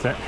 That's it.